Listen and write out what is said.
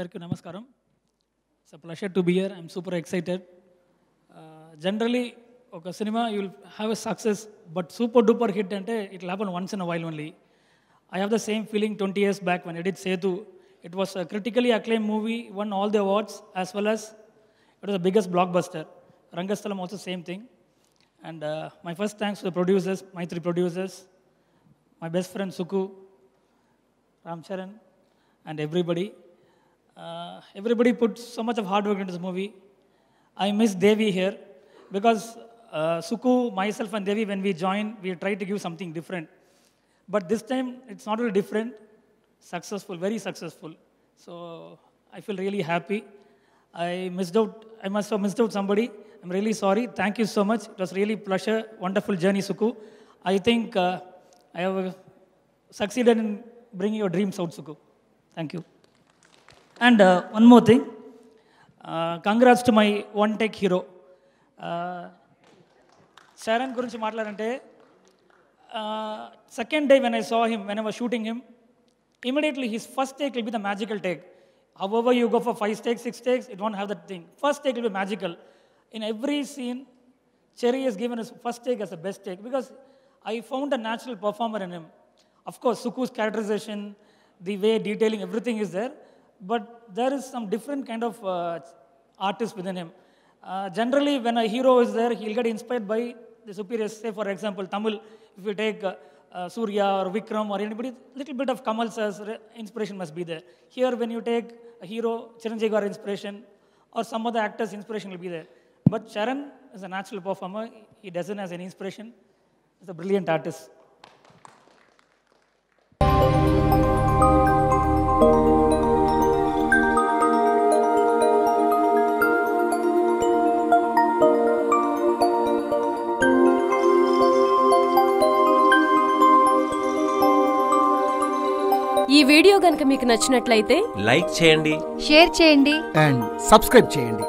అందరికీ నమస్కారం it's a ప్లషర్ to be here I'm super excited generally ఒక cinema you will have a success but super duper hit అంటే it happen once in a while only I have the same feeling twenty years back one edit Sethu it was critically acclaim movie won all the awards as well as it was the biggest blockbuster. Rangastalam also same thing. And uh, my first thanks to the producers, my three producers, my best friend Suku, Ram Charan, and everybody. uh, everybody put so much of hard work into this movie. I miss Devi here because uh, Suku, myself, and Devi, when we joined, we tried to give something different. But this time, it's not really different. Successful, very successful. So I feel really happy. I missed out. I must have missed out somebody. I'm really sorry. Thank you so much. It was really pleasure, wonderful journey, Suku. I think uh, I have succeeded in bringing your dreams out, Suku. Thank you. And uh, one more thing. Uh, congrats to my one tech hero. Uh, Saran Gurunchi Matlarante. Uh, second day when I saw him, when I was shooting him, immediately his first take will be the magical take. However you go for five takes, six takes, it won't have that thing. First take will be magical. In every scene, Cherry has given his first take as the best take because I found a natural performer in him. Of course, Suku's characterization, the way detailing, everything is there but there is some different kind of uh, artist within him. Uh, generally, when a hero is there, he'll get inspired by the superiors. Say, for example, Tamil, if you take uh, uh, Surya or Vikram or anybody, little bit of Kamal inspiration must be there. Here, when you take a hero, Chiranjeevi inspiration, or some other actor's inspiration will be there. But Charan is a natural performer. He doesn't have any inspiration. He's a brilliant artist. ఈ video గనుక మీకు నచ్చినట్లయితే like చేయండి. Share చేయండి. And subscribe చేయండి.